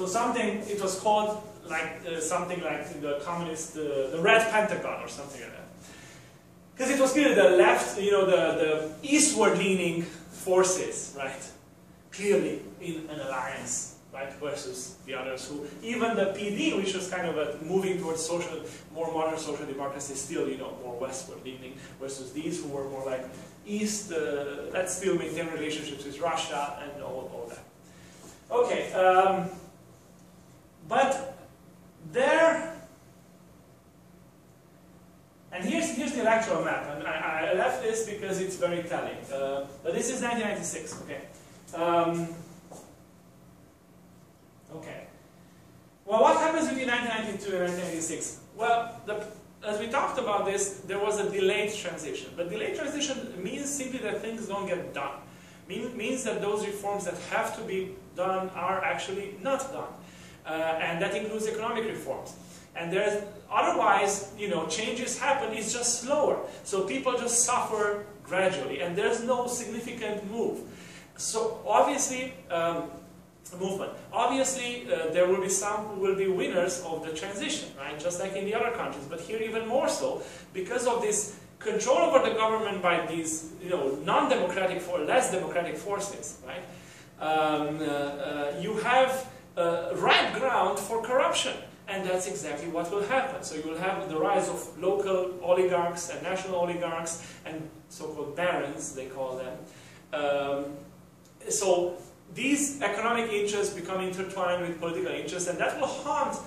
So something, it was called like uh, something like the communist, uh, the Red Pentagon or something like that. Because it was clearly the left, you know, the, the eastward-leaning forces, right? Clearly in an alliance, right, versus the others who, even the PD, which was kind of a moving towards social, more modern social democracy, still, you know, more westward-leaning, versus these who were more like east, uh, let's still maintain relationships with Russia and all, all that. Okay, um, but there, and here's, here's the electoral map, and I, I left this because it's very telling. Uh, but this is 1996, okay. Um, okay. Well, what happens between 1992 and 1996? Well, the, as we talked about this, there was a delayed transition. But delayed transition means simply that things don't get done. Mean, means that those reforms that have to be done are actually not done. Uh, and that includes economic reforms. And there's otherwise, you know, changes happen, it's just slower. So people just suffer gradually, and there's no significant move. So obviously, um, movement. Obviously, uh, there will be some who will be winners of the transition, right? Just like in the other countries, but here even more so, because of this control over the government by these, you know, non-democratic or less democratic forces, right? Um, uh, uh, you have uh, ripe ground for corruption. And that's exactly what will happen. So you will have the rise of local oligarchs and national oligarchs and so-called barons, they call them. Um, so these economic interests become intertwined with political interests, and that will haunt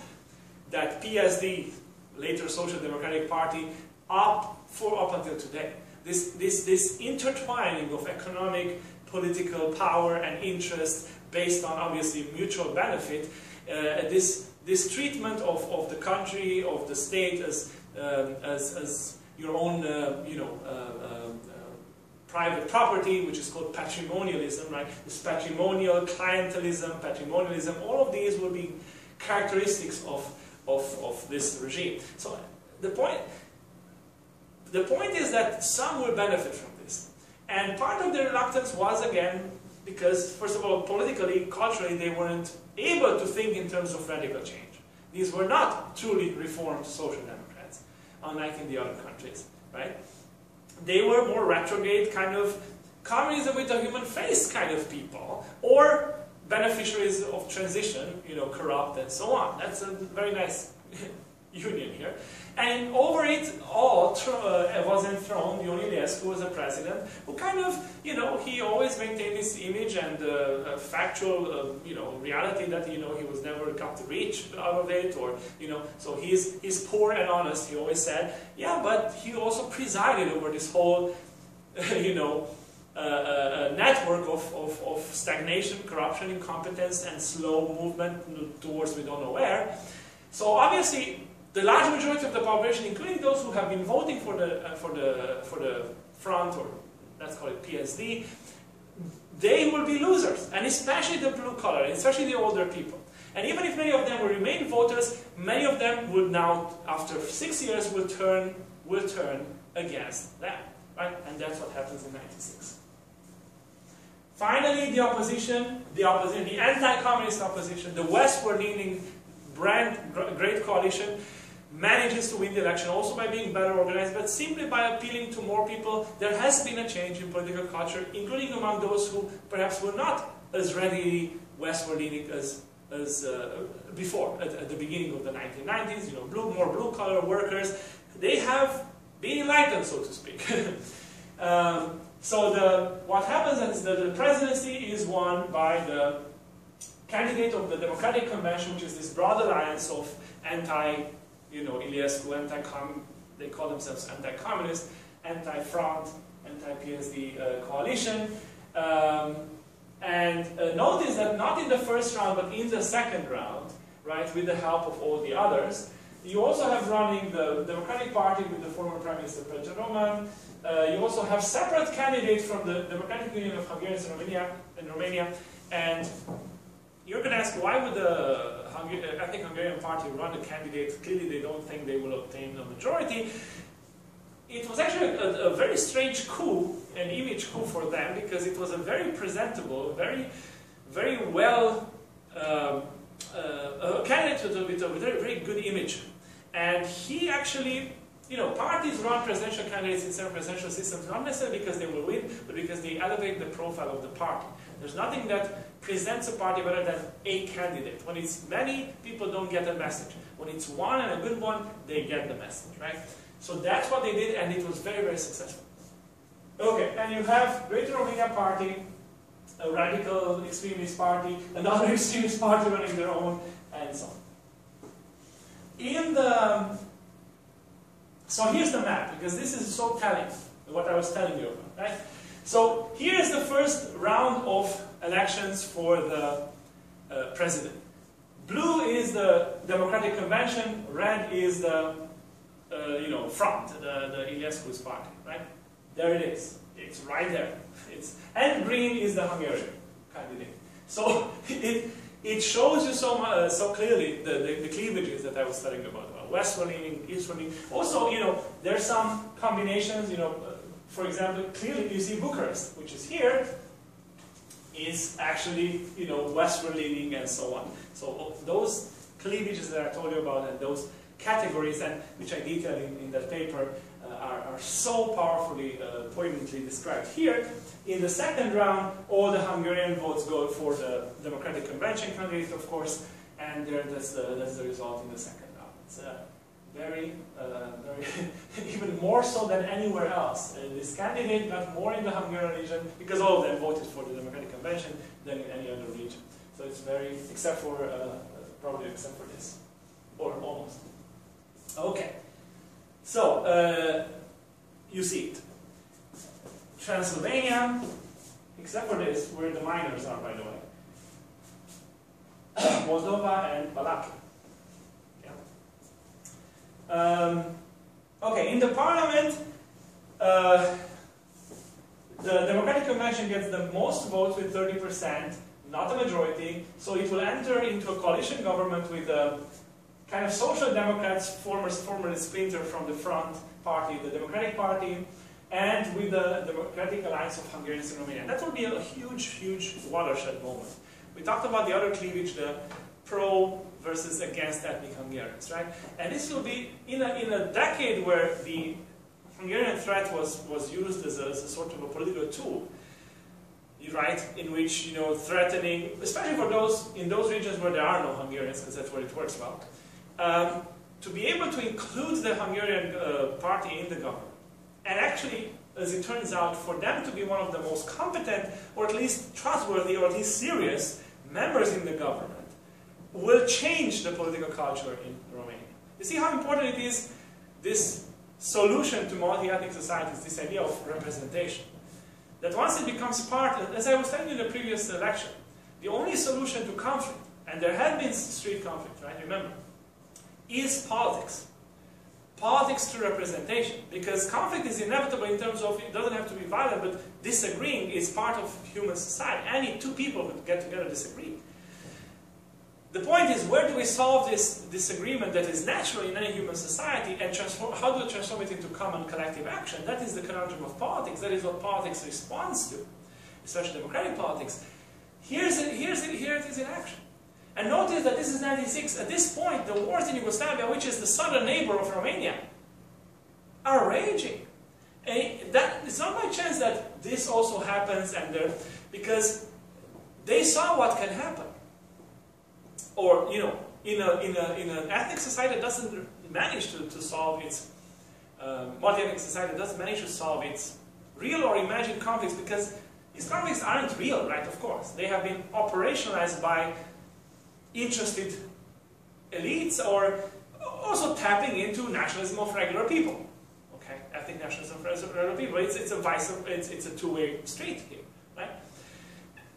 that PSD, later Social Democratic Party, up for up until today. This, this, this intertwining of economic, political power and interest based on obviously mutual benefit, uh, this this treatment of, of the country, of the state as, um, as, as your own, uh, you know, uh, uh, private property, which is called patrimonialism, right? This patrimonial, clientelism, patrimonialism, all of these will be characteristics of, of, of this regime. So the point, the point is that some will benefit from this. And part of the reluctance was, again, because, first of all, politically, culturally, they weren't able to think in terms of radical change. These were not truly reformed social democrats, unlike in the other countries, right? They were more retrograde kind of communism with a human face kind of people, or beneficiaries of transition, you know, corrupt and so on. That's a very nice union here. And over it all uh, was enthroned Ion Iliescu as a president, who kind of, you know, he always maintained this image and uh, factual, uh, you know, reality that, you know, he was never to rich out of it, or, you know, so he's, he's poor and honest, he always said. Yeah, but he also presided over this whole, you know, uh, uh, network of, of, of stagnation, corruption, incompetence, and slow movement towards we don't know where. So obviously, the large majority of the population, including those who have been voting for the, uh, for the, for the front, or let's call it PSD, they will be losers, and especially the blue collar, especially the older people. And even if many of them will remain voters, many of them would now, after six years, will turn, will turn against them. Right? And that's what happens in 96. Finally, the opposition, the opposition, the anti-communist opposition, the westward-leaning brand, great coalition, manages to win the election also by being better organized, but simply by appealing to more people. There has been a change in political culture, including among those who perhaps were not as readily westward leaning as, as uh, before, at, at, the beginning of the 1990s, you know, blue, more blue-collar workers. They have been enlightened, so to speak. um, so the, what happens is that the presidency is won by the candidate of the Democratic Convention, which is this broad alliance of anti you know, Iliescu, anti-com, they call themselves anti-communist, anti-front, anti-PSD uh, coalition. Um, and uh, notice that not in the first round, but in the second round, right, with the help of all the others, you also have running the Democratic Party with the former Prime Minister Petre Roman. Uh, you also have separate candidates from the Democratic Union of Hungarians in Romania, in Romania. And you're going to ask, why would the ethnic Hungarian party run a candidate, clearly they don't think they will obtain a majority. It was actually a, a very strange coup, an image coup for them, because it was a very presentable, very, very well um, uh, met with a, with a very, very good image. And he actually, you know, parties run presidential candidates in certain presidential systems not necessarily because they will win, but because they elevate the profile of the party. There's nothing that presents a party better than a candidate. When it's many, people don't get the message. When it's one and a good one, they get the message, right? So that's what they did, and it was very, very successful. Okay, and you have Greater Romania Party, a radical extremist party, another extremist party running their own, and so on. In the, so here's the map, because this is so telling, what I was telling you about, right? So here is the first round of elections for the uh, president. Blue is the Democratic Convention, red is the, uh, you know, front, the, the Iliescu's party, right? There it is. It's right there. It's, and green is the Hungarian candidate. So it, it shows you so, uh, so clearly the, the, the, cleavages that I was telling about, about westward leaning, eastward leaning. Also, you know, there's some combinations, you know, uh, for example, clearly you see Bucharest, which is here, is actually, you know, westward leaning and so on. So those cleavages that I told you about and those categories, and which I detail in, in that paper, uh, are, are, so powerfully, uh, poignantly described here. In the second round, all the Hungarian votes go for the Democratic Convention candidate, of course, and there, that's, the, that's the result in the second round. It's uh, very, uh, very even more so than anywhere else. Uh, this candidate got more in the Hungarian region because all of them voted for the Democratic Convention than in any other region. So it's very, except for, uh, probably except for this, or almost. Okay. So, uh, you see it. Transylvania, except for this, where the miners are, by the way. Moldova and Wallachia. Yeah. Um, okay, in the parliament, uh, the Democratic Convention gets the most votes with 30%, not a majority, so it will enter into a coalition government with the kind of social democrats, former, formerly splinter from the front party, the Democratic Party, and with the Democratic Alliance of Hungarians in Romania. That will be a huge, huge watershed moment. We talked about the other cleavage, the pro versus against ethnic Hungarians, right? And this will be in a, in a decade where the Hungarian threat was, was used as a, as a sort of a political tool, right? In which, you know, threatening, especially for those, in those regions where there are no Hungarians, because that's where it works well, um, to be able to include the Hungarian uh, party in the government. And actually, as it turns out, for them to be one of the most competent, or at least trustworthy, or at least serious members in the government, will change the political culture in Romania. You see how important it is, this solution to multi-ethnic societies, this idea of representation. That once it becomes part, as I was telling you in the previous uh, lecture, the only solution to conflict, and there had been street conflict, right, remember, is politics. Politics through representation. Because conflict is inevitable in terms of, it doesn't have to be violent, but disagreeing is part of human society. Any two people who get together disagree. The point is, where do we solve this disagreement that is natural in any human society and transform, how do we transform it into common collective action? That is the conundrum of politics. That is what politics responds to, especially democratic politics. Here's here's here it is in action. And notice that this is 96. At this point, the wars in Yugoslavia, which is the southern neighbor of Romania, are raging. And that, it's not by chance that this also happens, and because they saw what can happen. Or, you know, in, a, in, a, in an ethnic society that doesn't manage to, to solve its, um, multi-ethnic society doesn't manage to solve its real or imagined conflicts, because these conflicts aren't real, right, of course. They have been operationalized by interested elites or also tapping into nationalism of regular people. Okay, ethnic nationalism of regular people. It's, it's a vice, it's, it's a two-way street here?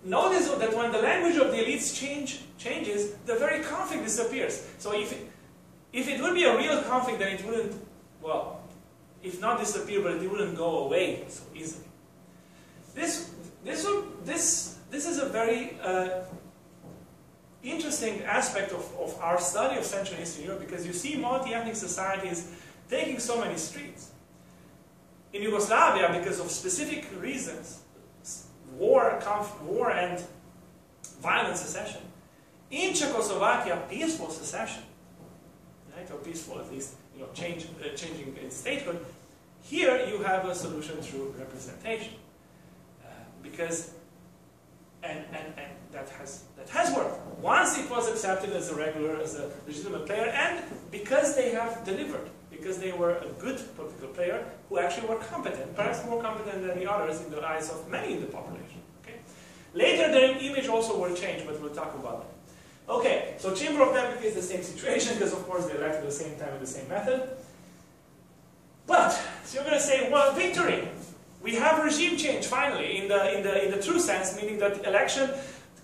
Notice that when the language of the elites change, changes, the very conflict disappears. So if it, if it would be a real conflict, then it wouldn't, well, if not disappear, but it wouldn't go away so easily. This, this, this, this is a very uh, interesting aspect of, of our study of Central Eastern Europe because you see multi-ethnic societies taking so many streets. In Yugoslavia, because of specific reasons, war, war and violent secession, In Czechoslovakia, peaceful secession, right, or peaceful at least, you know, change, uh, changing its statehood. Here you have a solution through representation, uh, because and, and, and that has that has worked. Once it was accepted as a regular, as a legitimate player, and because they have delivered, because they were a good political player who actually were competent, perhaps more competent than the others in the eyes of many in the population. Okay? Later their image also will change, but we'll talk about that. Okay, so Chamber of Deputies, is the same situation, because of course they elected at the same time with the same method. But, so you're going to say, well, victory. We have regime change, finally, in the, in the, in the true sense, meaning that election,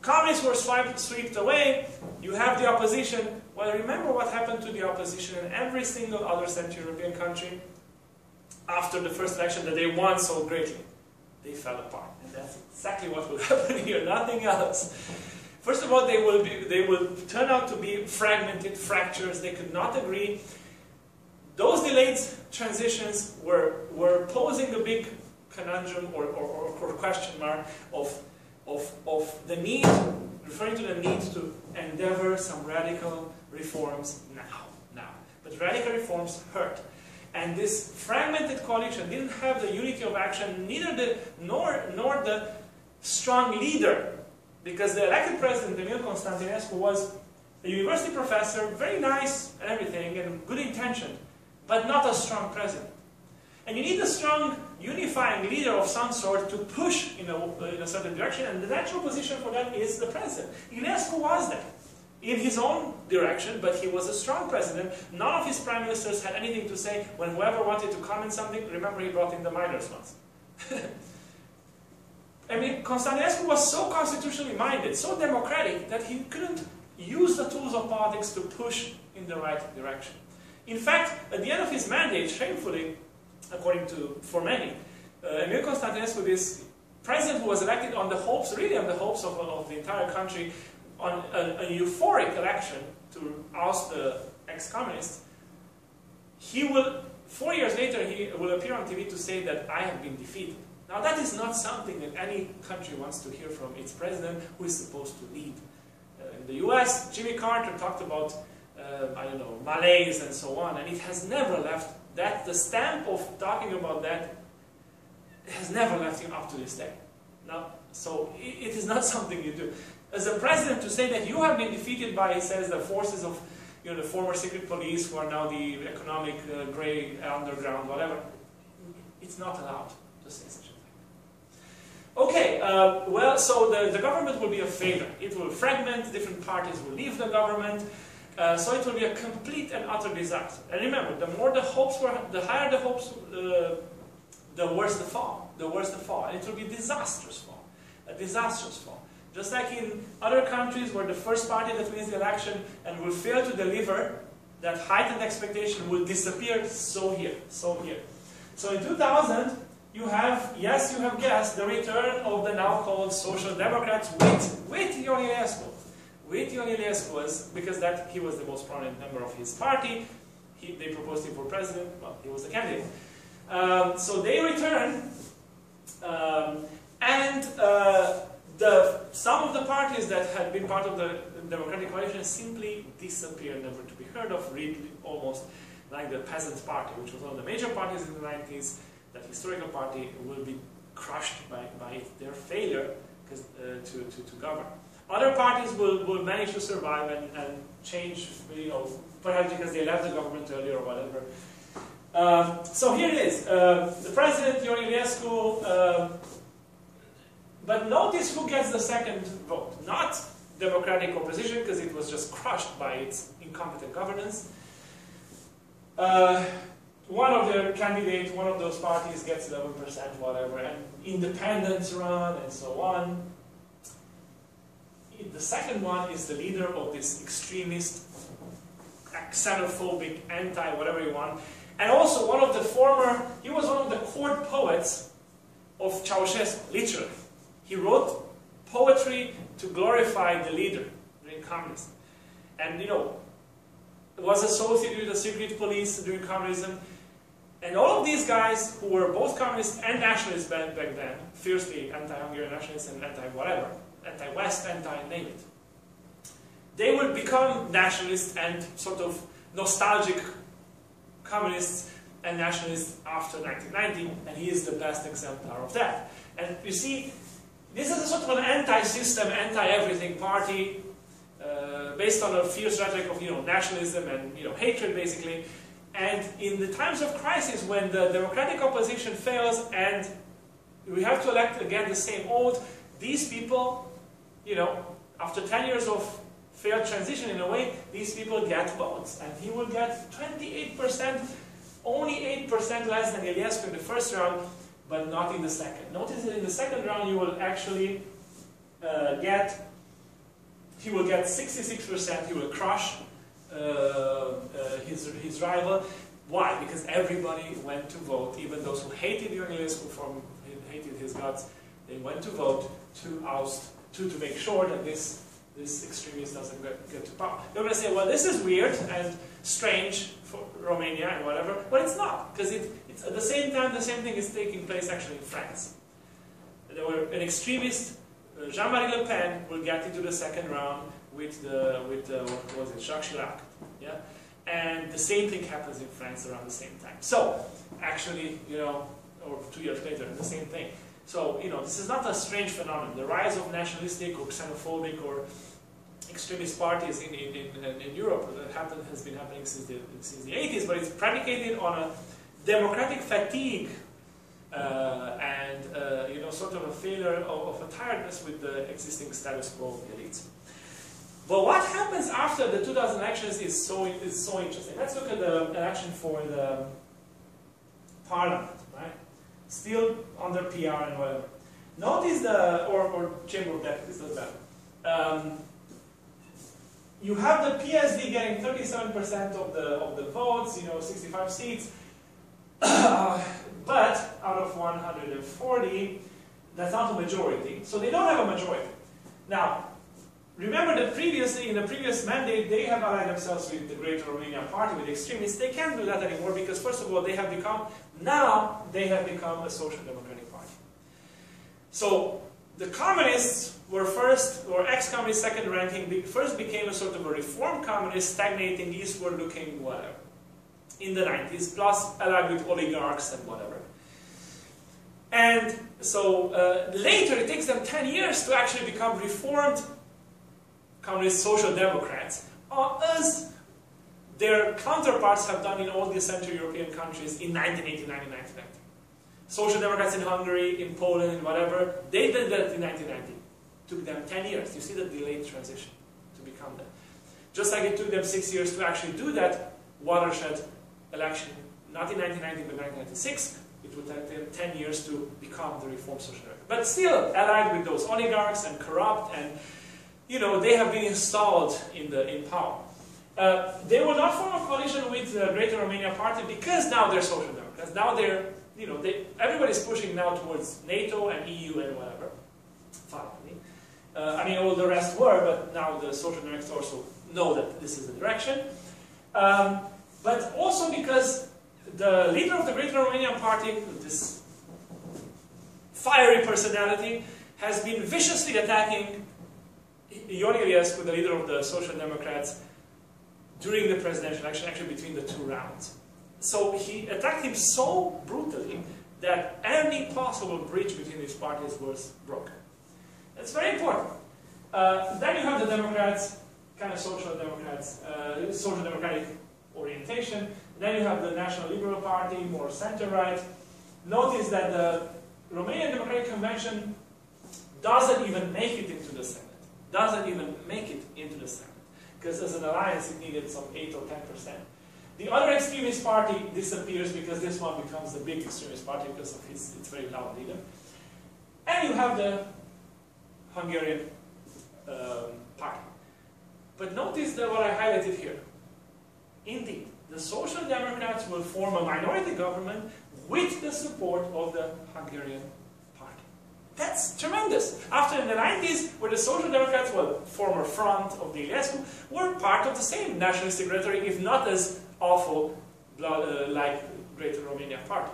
communists were swiped, swept away, you have the opposition. Well, remember what happened to the opposition in every single other Central European country after the first election that they won so greatly. They fell apart. And that's exactly what will happen here, nothing else. First of all, they will, be, they will turn out to be fragmented fractures. They could not agree. Those delayed transitions were, were posing a big conundrum or, or, or, question mark of, of, of the need, referring to the need to endeavor some radical reforms now. now. But radical reforms hurt. And this fragmented coalition didn't have the unity of action, neither the, nor, nor the strong leader because the elected president, Emil Constantinescu, was a university professor, very nice and everything, and good intentioned, but not a strong president. And you need a strong unifying leader of some sort to push in a, in a certain direction, and the natural position for that is the president. Iliescu was that in his own direction, but he was a strong president. None of his prime ministers had anything to say when whoever wanted to comment something, remember he brought in the miners once. I mean, Constantinescu was so constitutionally minded, so democratic, that he couldn't use the tools of politics to push in the right direction. In fact, at the end of his mandate, shamefully, according to, for many, uh, Emil Constantinescu, this president who was elected on the hopes, really on the hopes of, of the entire country, on a, a euphoric election to oust the ex-communists, he will, four years later, he will appear on TV to say that I have been defeated. Now that is not something that any country wants to hear from its president who is supposed to lead. Uh, in the US, Jimmy Carter talked about, uh, I don't know, malaise and so on, and it has never left that, the stamp of talking about that has never left him up to this day. Now, so it, is not something you do. As a president, to say that you have been defeated by, says, the forces of you know, the former secret police who are now the economic uh, gray underground, whatever, it's not allowed to say such a thing. Okay, uh, well, so the, the government will be a failure. It will fragment, different parties will leave the government, uh, so it will be a complete and utter disaster. And remember, the more the hopes were, the higher the hopes, uh, the worse the fall. The worse the fall. And it will be disastrous fall. A disastrous fall. Just like in other countries where the first party that wins the election and will fail to deliver, that heightened expectation will disappear, so here, so here. So in 2000, you have, yes, you have guessed, the return of the now called Social Democrats with, with Ion Iliescu. With Ion Iliescu, because that he was the most prominent member of his party, he, they proposed him for president, well, he was the candidate. Um, so they return, um, and uh, the, some of the parties that had been part of the Democratic Coalition simply disappeared, never to be heard of, really almost like the Peasants' Party, which was one of the major parties in the 90s, that historical party will be crushed by, by their failure uh, to, to, to govern. Other parties will, will manage to survive and, and change, you know, perhaps because they left the government earlier or whatever. Um, so here it is. Uh, the president, Ion Iliescu, uh, but notice who gets the second vote. Not democratic opposition, because it was just crushed by its incompetent governance. Uh, one of the candidates, one of those parties gets 11%, whatever, and independents run, and so on. The second one is the leader of this extremist, xenophobic, anti, whatever you want, and also one of the former, he was one of the court poets of Ceausescu, literally. He wrote poetry to glorify the leader during communism. And, you know, was associated with the secret police during communism, and all of these guys who were both communists and nationalists back, back then, fiercely anti-Hungarian nationalists and anti-whatever, anti-West, anti-name it, they will become nationalists and sort of nostalgic communists and nationalists after 1990, and he is the best exemplar of that. And you see, this is a sort of an anti-system, anti-everything party, uh, based on a fierce rhetoric of you know nationalism and you know hatred, basically. And in the times of crisis, when the democratic opposition fails and we have to elect again the same old, these people, you know, after 10 years of failed transition in a way, these people get votes. And he will get 28%, only 8% less than Iliescu in the first round, but not in the second. Notice that in the second round you will actually uh, get, he will get 66%, he will crush uh, uh, his, his rival. Why? Because everybody went to vote, even those who hated Iliescu from hated his guts, they went to vote to oust, to, to make sure that this, this extremist doesn't get, get to power. You're going to say, well, this is weird and strange for Romania and whatever, but it's not, because it, it's at the same time, the same thing is taking place actually in France. There were an extremist, uh, Jean-Marie Le Pen, will get into the second round with the, with the, what was it, Jacques Chirac, yeah? And the same thing happens in France around the same time. So, actually, you know, or two years later, the same thing. So, you know, this is not a strange phenomenon. The rise of nationalistic or xenophobic or extremist parties in, in, in, in Europe that happened, has been happening since the, since the 80s, but it's predicated on a democratic fatigue uh, and, uh, you know, sort of a failure of, of, a tiredness with the existing status quo elites. But what happens after the 2000 elections is so, is so interesting. Let's look at the election for the parliament, right? Still under PR and whatever. Notice the, or, or Chamber of Deputies, doesn't matter. Um, you have the PSD getting 37% of the, of the votes, you know, 65 seats. but out of 140, that's not a majority. So they don't have a majority. Now, remember that previously, in the previous mandate, they have allied themselves with the Greater Romania Party, with extremists. They can't do that anymore because, first of all, they have become, now they have become a social democratic party. So the communists were first, or ex-communist second ranking, first became a sort of a reform communist, stagnating, eastward looking, whatever, in the 90s, plus allied with oligarchs and whatever. And so uh, later, it takes them 10 years to actually become reformed communist social democrats, uh, as their counterparts have done in all the Central European countries in 1989 and 1990. Social Democrats in Hungary, in Poland, in whatever, they did that in 1990. It took them 10 years. You see the delayed transition to become that. Just like it took them six years to actually do that watershed election, not in 1990 but 1996, it would take them 10 years to become the Reform Social Democrat. But still, allied with those oligarchs and corrupt and, you know, they have been installed in, the, in power. Uh, they will not form a coalition with the Greater Romania Party because now they're Social Democrats. Now they're you know, they, everybody's pushing now towards NATO and EU and whatever, finally. Uh, I mean, all the rest were, but now the social democrats also know that this is the direction. Um, but also because the leader of the Greater Romanian Party, this fiery personality, has been viciously attacking Ion Iliescu, the leader of the Social Democrats, during the presidential election, actually between the two rounds. So he attacked him so brutally that any possible bridge between these parties was broken. That's very important. Uh, then you have the Democrats, kind of social Democrats, uh, social democratic orientation. Then you have the National Liberal Party, more center-right. Notice that the Romanian Democratic Convention doesn't even make it into the Senate. Doesn't even make it into the Senate. Because as an alliance, it needed some 8 or 10 percent. The other extremist party disappears because this one becomes the big extremist party because of his, its very loud leader. And you have the Hungarian um, party. But notice that what I highlighted here. Indeed, the Social Democrats will form a minority government with the support of the Hungarian. That's tremendous. After in the 90s, where the Social Democrats, well, former front of the Iliescu, were part of the same nationalistic rhetoric, if not as awful uh, like Greater Romania Party.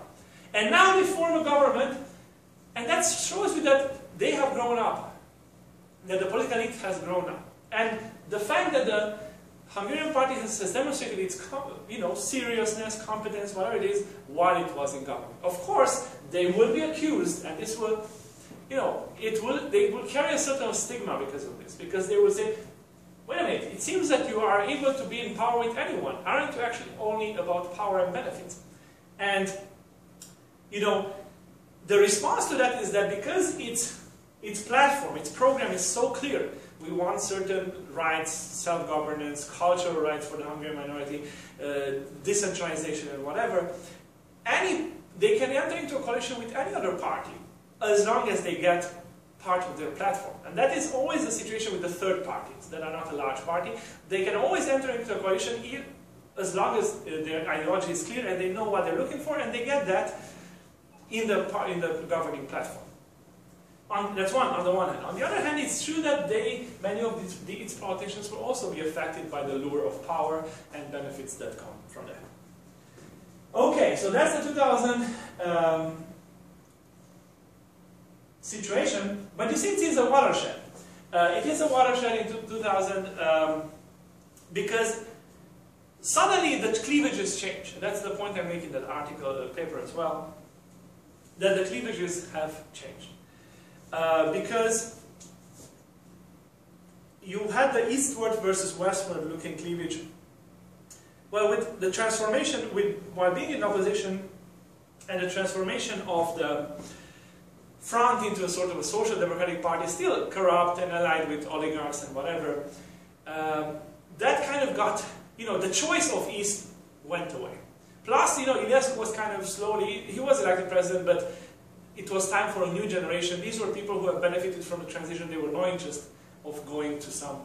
And now they form a government, and that shows you that they have grown up, that the political elite has grown up. And the fact that the Hungarian party has, has demonstrated its you know, seriousness, competence, whatever it is, while it was in government. Of course, they will be accused, and this will, you know, it will, they will carry a certain stigma because of this, because they will say, wait a minute, it seems that you are able to be in power with anyone. Aren't you actually only about power and benefits? And, you know, the response to that is that because its, its platform, its program is so clear, we want certain rights, self-governance, cultural rights for the Hungarian minority, uh, decentralization and whatever, any, they can enter into a coalition with any other party as long as they get part of their platform. And that is always the situation with the third parties that are not a large party. They can always enter into a coalition as long as uh, their ideology is clear and they know what they're looking for and they get that in the, in the governing platform. On, that's one, on the one hand. On the other hand, it's true that they, many of these, these politicians will also be affected by the lure of power and benefits that come from that. Okay, so that's the 2000 um, situation, but you see it is a watershed. Uh, it is a watershed in 2000 um, because suddenly the cleavages change. That's the point I make in that article, the paper as well, that the cleavages have changed. Uh, because you had the eastward versus westward looking cleavage. Well, with the transformation, with, while being in opposition, and the transformation of the front into a sort of a social democratic party, still corrupt and allied with oligarchs and whatever, um, that kind of got, you know, the choice of East went away. Plus, you know, Iliescu was kind of slowly, he was elected president, but it was time for a new generation. These were people who have benefited from the transition. They were no interest of going to some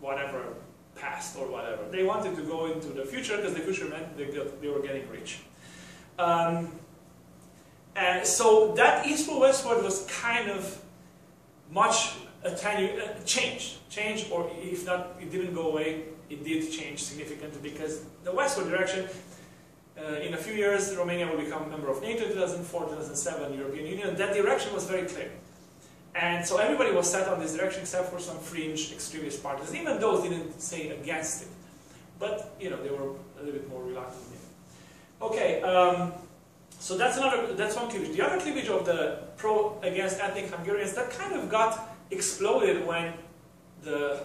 whatever past or whatever. They wanted to go into the future because the future meant they, got, they were getting rich. Um, and so that eastward westward was kind of much attenuated, uh, changed, changed, or if not, it didn't go away. It did change significantly because the westward direction uh, in a few years, Romania will become a member of NATO, 2004, 2007, European Union. That direction was very clear. And so everybody was set on this direction except for some fringe extremist parties. Even those didn't say against it. But, you know, they were a little bit more reluctant. Okay, um, so that's another, that's one cleavage. The other cleavage of the pro against ethnic Hungarians, that kind of got exploded when the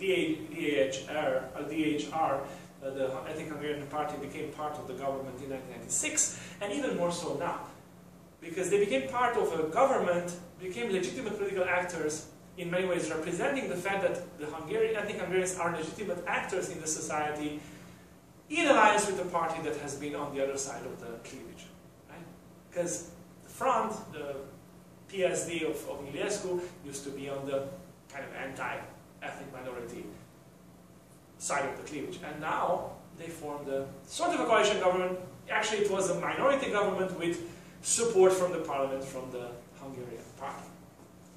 DHR, uh, DHR uh, the ethnic Hungarian Party became part of the government in 1996, and even more so now. Because they became part of a government, became legitimate political actors, in many ways representing the fact that the Hungarian, ethnic Hungarians are legitimate actors in the society, in alliance with the party that has been on the other side of the cleavage. Because the front, the PSD of, of Iliescu, used to be on the kind of anti-ethnic minority side of the cleavage. And now they formed a sort of a coalition government. Actually, it was a minority government with support from the parliament from the Hungarian party.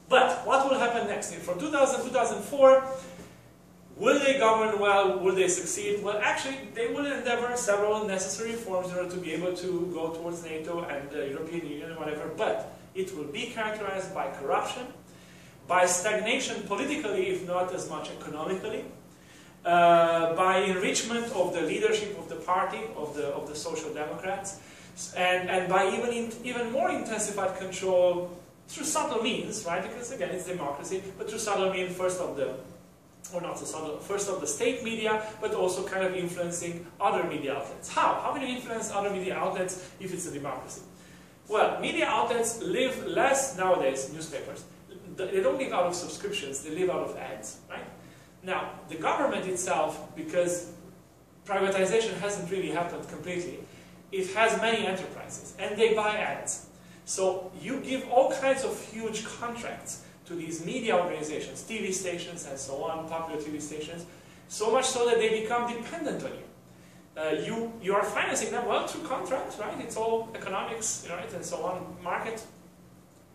But what will happen next? From 2000 2004, will they govern well? Will they succeed? Well, actually, they will endeavor several necessary reforms in order to be able to go towards NATO and the European Union and whatever. But it will be characterized by corruption, by stagnation politically, if not as much economically, uh, by enrichment of the leadership of the party, of the, of the Social Democrats, and, and by even, in, even more intensified control through subtle means, right? Because again, it's democracy, but through subtle means, first of the, or not first of the state media, but also kind of influencing other media outlets. How? How can you influence other media outlets if it's a democracy? Well, media outlets live less nowadays, newspapers. They don't live out of subscriptions, they live out of ads, right? Now, the government itself, because privatization hasn't really happened completely, it has many enterprises, and they buy ads. So you give all kinds of huge contracts to these media organizations, TV stations and so on, popular TV stations, so much so that they become dependent on you. Uh, you, you are financing them, well, through contracts, right? It's all economics, right, and so on, market.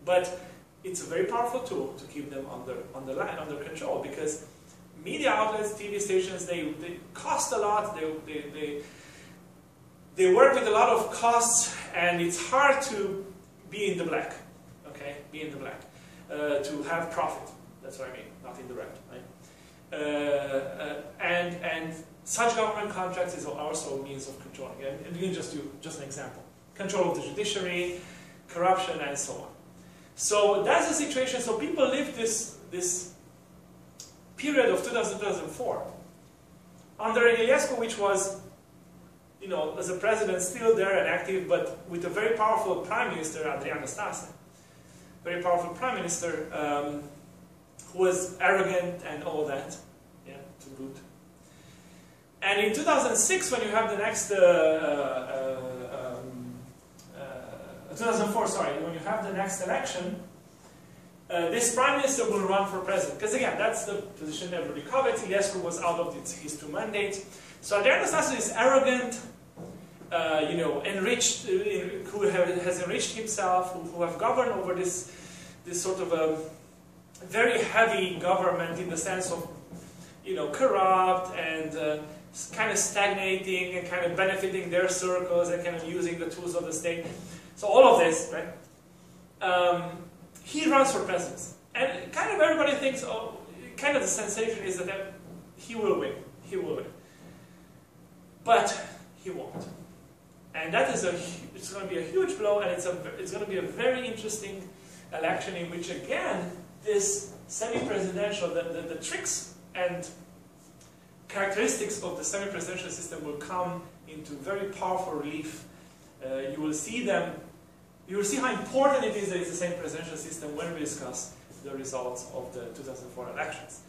But it's a very powerful tool to keep them under, under line, under control, because media outlets, TV stations, they, they cost a lot, they, they, they, they work with a lot of costs, and it's hard to be in the black, okay, be in the black, uh, to have profit, that's what I mean, not in the red, right? such government contracts is also a means of controlling. And, and we can just do just an example. Control of the judiciary, corruption, and so on. So that's the situation. So people lived this, this period of 2000-2004 under Iliescu, which was, you know, as a president still there and active, but with a very powerful prime minister, Adrian Năstase. Very powerful prime minister um, who was arrogant and all that. Yeah, to boot. And in 2006, when you have the next, uh, uh, um, uh, 2004, sorry, when you have the next election, uh, this prime minister will run for president. Because again, that's the position everybody covets. Iliescu was out of his, his two mandates. So Adrian Năstase is arrogant, uh, you know, enriched, uh, who have, has enriched himself, who, who, have governed over this, this sort of a very heavy government in the sense of, you know, corrupt and uh, kind of stagnating and kind of benefiting their circles and kind of using the tools of the state. So all of this, right? Um, he runs for president. And kind of everybody thinks, oh, kind of the sensation is that he will win. He will win. But he won't. And that is a, it's going to be a huge blow, and it's, a, it's going to be a very interesting election in which, again, this semi-presidential, the, the, the tricks and characteristics of the semi-presidential system will come into very powerful relief. Uh, you will see them you will see how important it is that it's the same presidential system when we discuss the results of the 2004 elections.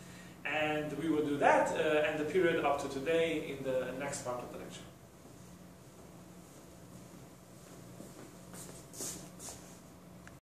And we will do that uh, and the period up to today in the next part of the lecture.